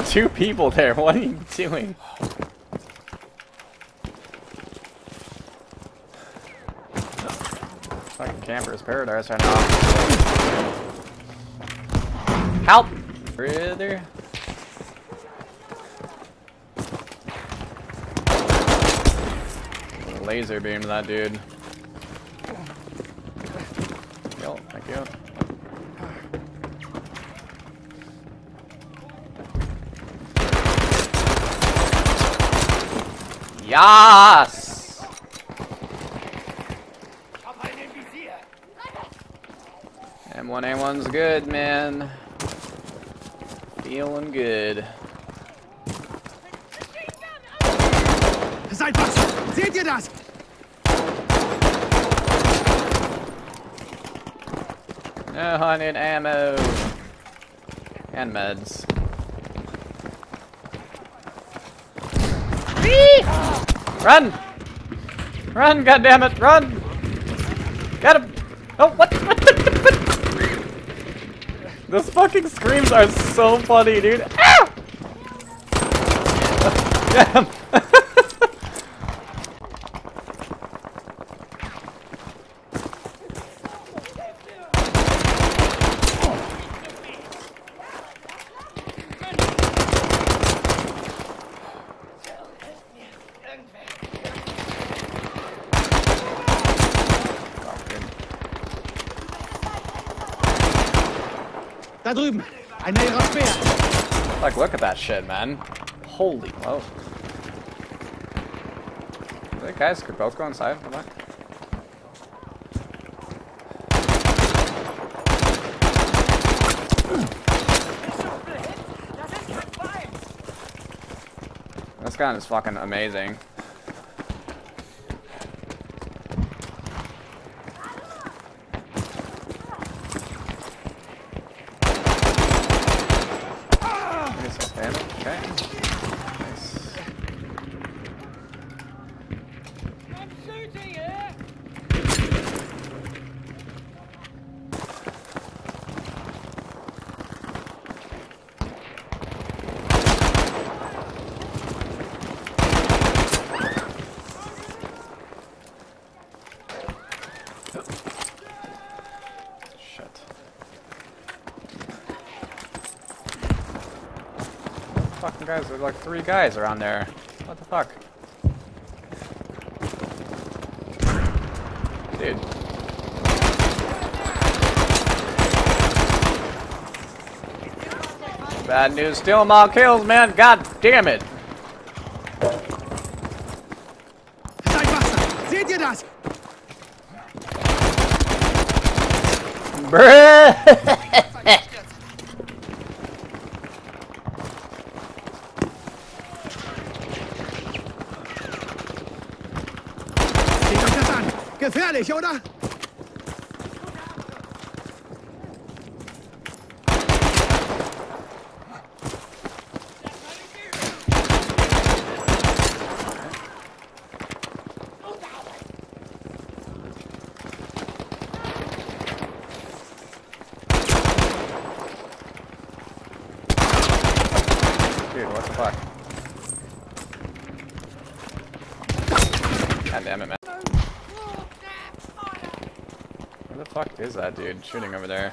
two people there. What are you doing? Fucking camper's paradise right now. Help! Brother. Laser beam that dude. Yo, thank you. Yes! M1A1's good, man. Feeling good. No, I need ammo. And meds. Run! Run, goddammit, run! Get him! Oh, what? what, what, what? Those fucking screams are so funny, dude. Ah! Get him! Da drüben! Ein näherer Speer! Like, look at that shit, man. Holy, whoa. The guys could both go inside. Come on. This gun is fucking amazing. Okay. Guys, there are like three guys around there. What the fuck? Dude. Bad news, steal 'em all kills, man. God damn it. Seid wachsam! Seht ihr das? Bruh. Seht euch das an! Gefährlich, oder? Dude, what the fuck? It, man. Where the fuck is that dude shooting over there?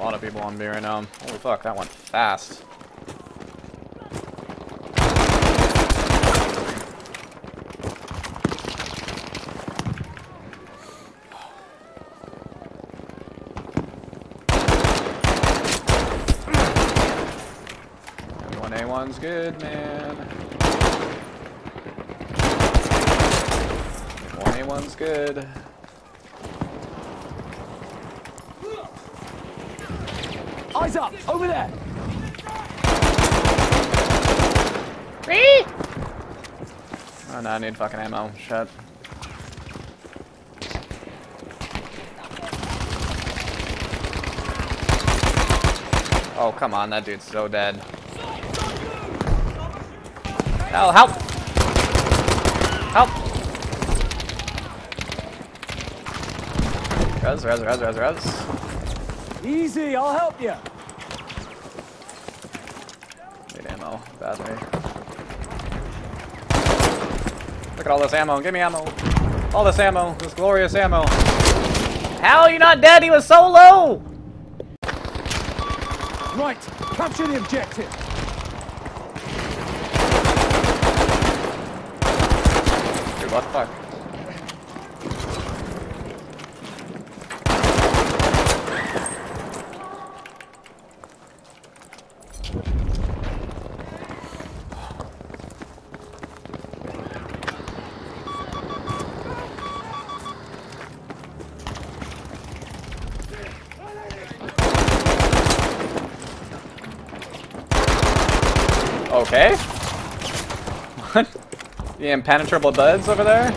Lot of people on me right now. Holy fuck, that went fast. One A one's good, man. One A one's good. Eyes up! Over there! Oh no, I need fucking ammo. Shit. Oh, come on, that dude's so dead. Oh, help! Help! Res, res, res, res, res. Easy, I'll help you. Need badly. Look at all this ammo, give me ammo. All this ammo, this glorious ammo. How are you not dead? He was so low! Right, capture the objective. Dude, what the fuck? Okay. What? The impenetrable buds over there?